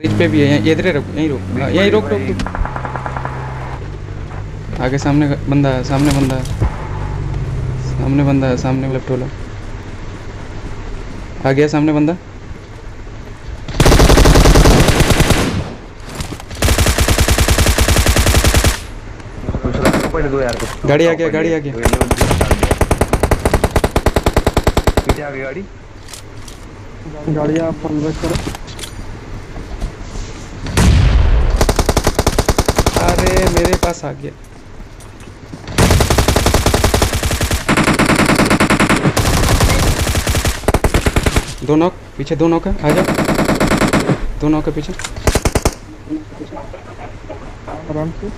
Rich पे भी है यहीं- इधर रुक यहीं रुक हाँ, यहीं रुक रुक रुक। आगे सामने बंदा है सामने बंदा है। सामने बंदा है सामने लेफ़्ट वाला। आ गया सामने बंदा। यार गाड़ी आ गया गाड़ी आ गया। पीछे आ गई गाड़ी। फुल बैक करो। अरे मेरे पास आ गया। दो नॉक, पीछे दो नॉक आ जाओ दो नॉक पीछे। आराम से।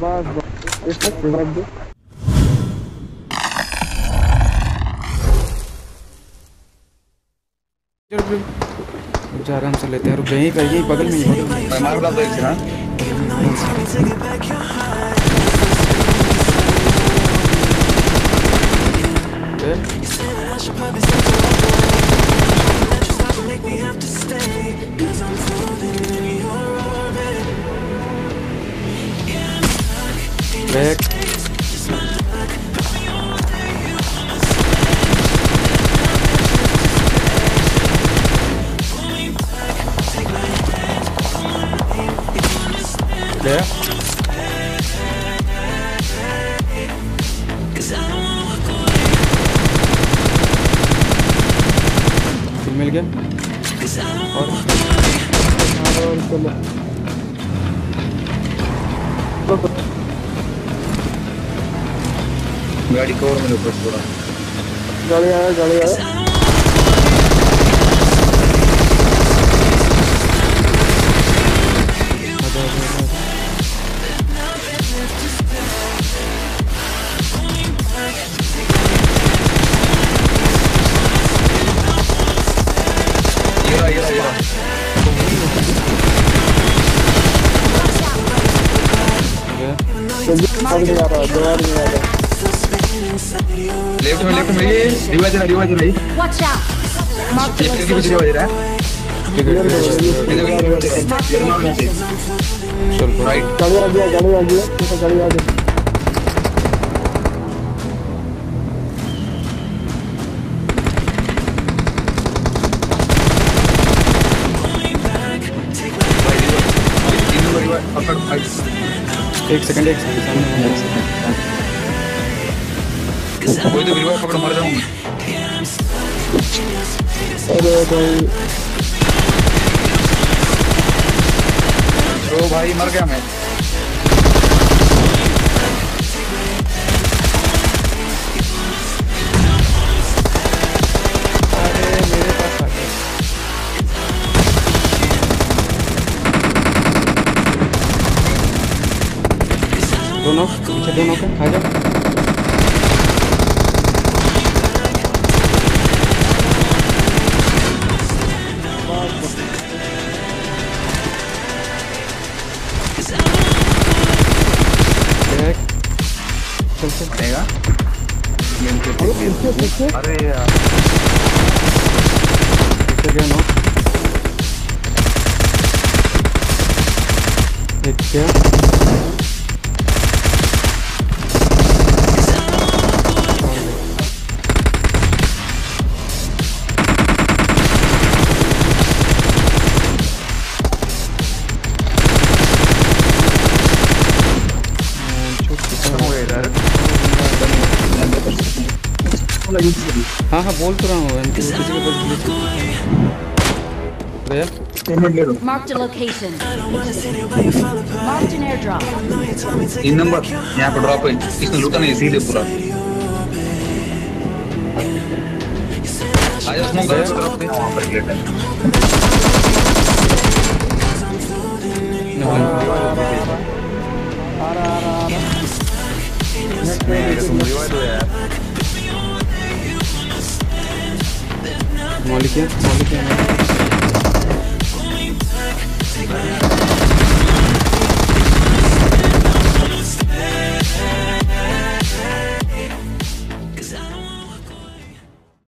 बस बस। एक जा आराम से लेते हैं रुक यहीं पर यहीं बगल में ही बगल में मैं मार डाल दो एक से ना ए, बैक गया फिर मिल गया और और चलो गाड़ी कवर में ऊपर थोड़ा गाड़ी आया गाड़ी आया लेफ़्ट में लेफ़्ट में ये रिवाज रहा रिवाज रहा ये Watch out! Mark the इसके पीछे रिवाज रहा है ठीक है क्लियर करो ये ये देखो एक सेकंड एक सेकंड सामने एक सेकंड कोई तो पकड़ मर जाऊँगा। अरे भाई। ओ भाई मर गया मैं। पीछे दोनों के आ जाओ चल चल अरे यार। पीछे हाँ हाँ बोल तो रहा हूँ किसी के पास पुलिस गया पेमेंट ले लो Marked a location. Marked an airdrop. तीन नंबर यहाँ पर ड्रॉप है। इसने लूटा नहीं सीधे पूरा। आया स्मोक गया ड्रॉप पे वहाँ पर लेट है। आ रहा आ रहा आ रहा नेट पे